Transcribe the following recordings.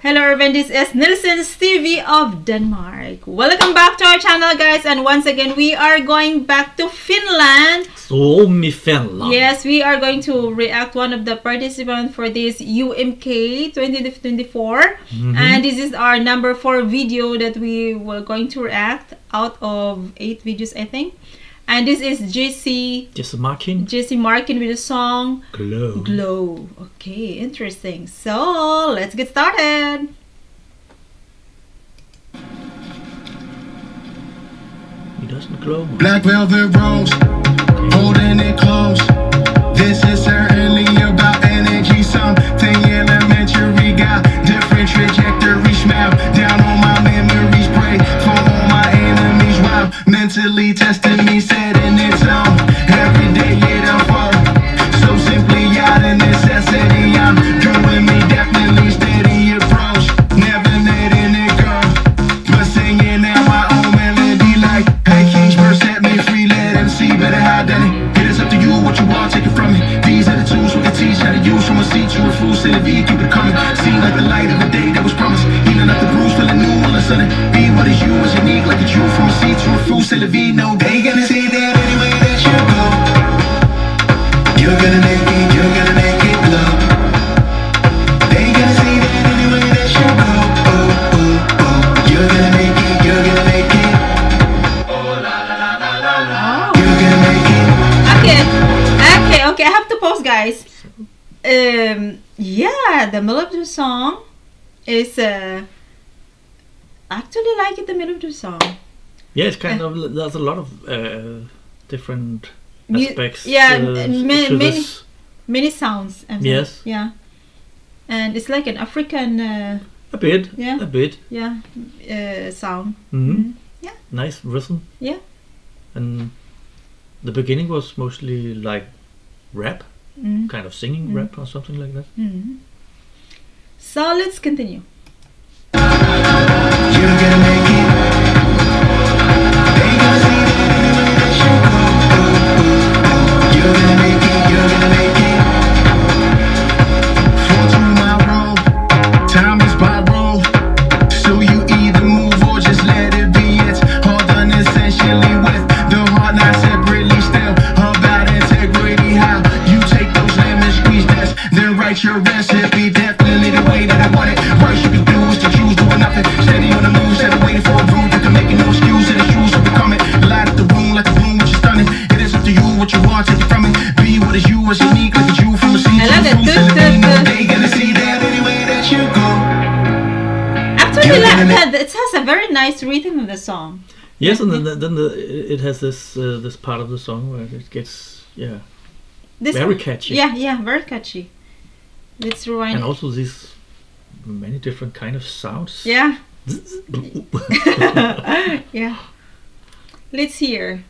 Hello everyone, this is Nielsens TV of Denmark. Welcome back to our channel guys and once again we are going back to Finland. Suomi Finland. Yes, we are going to react one of the participants for this UMK 2024 Mhm. and this is our number 4 video that we were going to react out of 8 videos I think. And this is JC Jesse Markin. Jesse Markin with the song Glow. Glow. Okay, interesting. So let's get started. He doesn't glow. Black velvet rose, of V, keep it coming like the light of the day that was promised Healing up the bruise, feeling new all of a sudden Be what is you is unique like a Jew From a to a no they gonna see that anyway that you go You're gonna make it, you're gonna make it they gonna that that you go. Oh, oh, oh. You're gonna make it, you're gonna make it. Oh. You're gonna make it. Okay, okay, okay. I have to pause, guys. Um, yeah, the middle of the song is uh, actually like it. The middle of the song. Yeah, it's kind of there's a lot of uh, different aspects. yeah, uh, and to many-. Many sounds. and- Yes. Yeah, and it's like an African. Uh, A bit. Yeah. A bit. yeah, uh, sound. hmm Mhm. Yeah. Nice rhythm. Yeah. And the beginning was mostly like rap. Kind of singing Mm. rap or something like that. Mhm. So let's continue. Write your recipe. Definitely the way that I want it. Worst you can do is to choose doing nothing. Steady on the move, instead of waiting for a room. You can make no excuse and the shoes will become it. Light up the room like the room which is stunning. It is up to you what you want, take it from it. Be what is you is unique like a Jew from a sea I to love it. fruit Dun, cellar. dun, No, dun. They gonna see that anyway that you go. Actually, You're like, that, it has a very nice rhythm of the song. Yes, and then, then the, it has this uh, this part of the song where it gets yeah This very catchy. Yeah, yeah, very catchy. Let's rewind. and also these many different kind of sounds. Yeah, yeah. Let's hear.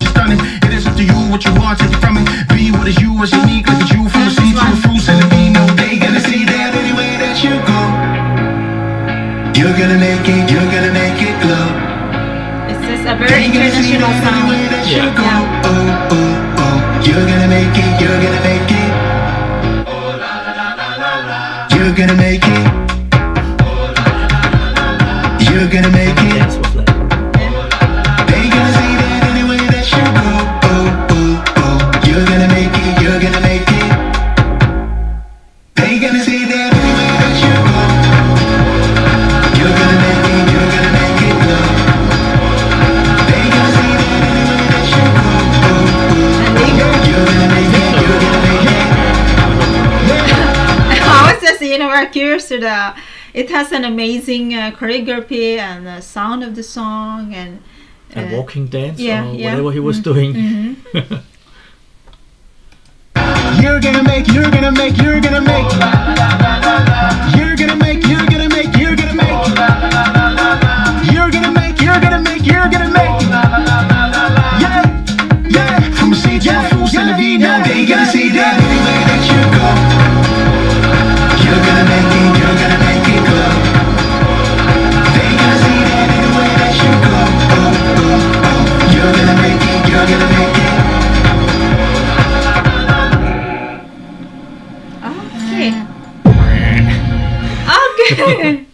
stunning. It is up to you what you want, take it from. Be what is you is unique, like a Jew from a sea to a fruit cellar. Be no they gonna see that anyway that you go. You're gonna make it, you're gonna make it glow. It's just a very They gonna see international sound. that you Yeah. Oh, oh, oh. You're gonna make it, you're gonna make it. You're gonna make it. You're gonna make it. Was just, you know, very curious to the. It has an amazing uh, choreography and the sound of the song and. a uh, walking dance yeah, or yeah. whatever he was Mm, doing. mhm. You're gonna you're gonna make, you're gonna make. You're gonna make,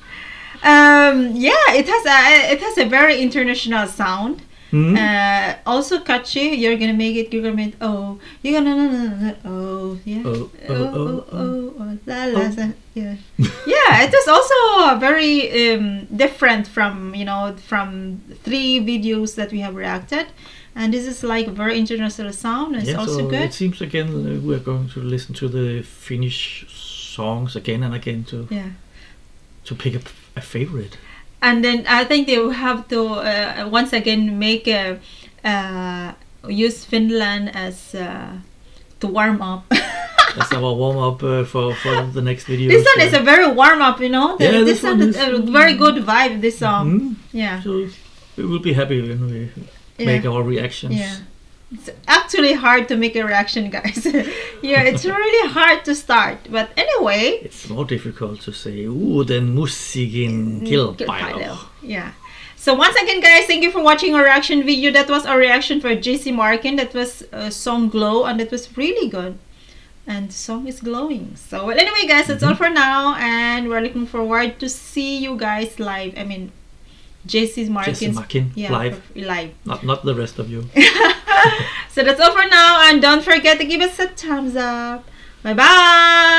um, yeah, it has a it has a very international sound. Hmm? Uh, also catchy. You're gonna make it. You're gonna make oh. You're gonna no, oh yeah. Oh, oh oh, oh oh, oh, oh, la, la, la, yeah. yeah, it was also very um, different from you know from three videos that we have reacted, and this is like very international sound. And it's yeah, also so good. it seems again we're going to listen to the Finnish songs again and again too. Yeah. To pick up a favorite. and then I think they will have to uh, once again make a uh, use Finland as uh, to warm up. That's our warm up uh, for for the next video. this one is a very warm up, you know. The- Yeah, this this one one is a very good vibe. This song, Mhm. yeah, So we will be happy when we yeah, make our reactions. yeah. It's actually hard to make a reaction, guys. yeah, it's really hard to start. But anyway, It's more difficult to say uuden musiikin mm, kilpailu. Kilpailu. Yeah. So once again, guys, thank you for watching our reaction video. That was our reaction for Jesse Markin. That was a song Glow, and it was really good. And the song is glowing. So well, anyway, guys, that's all mm-hmm. for now, and we're looking forward to see you guys live. I mean, Jesse Markin yeah, live, live. not not the rest of you. so that's all for now, and don't forget to give us a thumbs up. Bye bye.